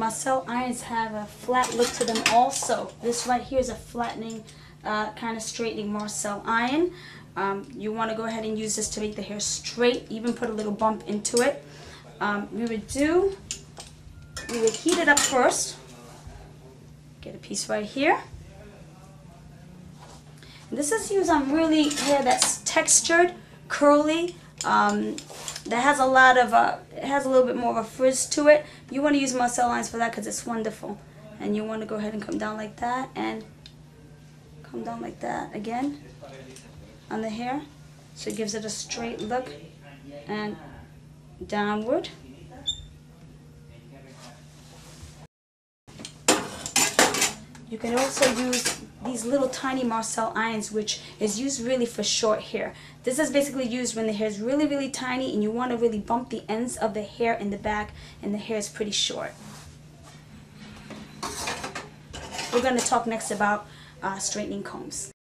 Marcel irons have a flat look to them also. This right here is a flattening, uh, kind of straightening Marcel iron. Um, you want to go ahead and use this to make the hair straight, even put a little bump into it. Um, we would do, we would heat it up first. Get a piece right here. And this is used on really hair that's textured, curly, um, that has a lot of, uh, it has a little bit more of a frizz to it. You want to use Marcel irons for that because it's wonderful. And you want to go ahead and come down like that and come down like that again on the hair. So it gives it a straight look and downward. You can also use these little tiny Marcel irons, which is used really for short hair. This is basically used when the hair is really, really tiny and you want to really bump the ends of the hair in the back and the hair is pretty short. We're going to talk next about uh, straightening combs.